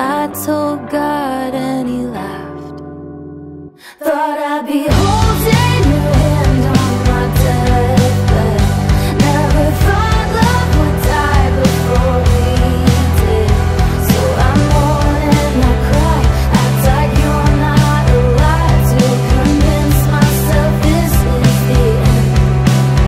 I told God and he laughed. Thought I'd be home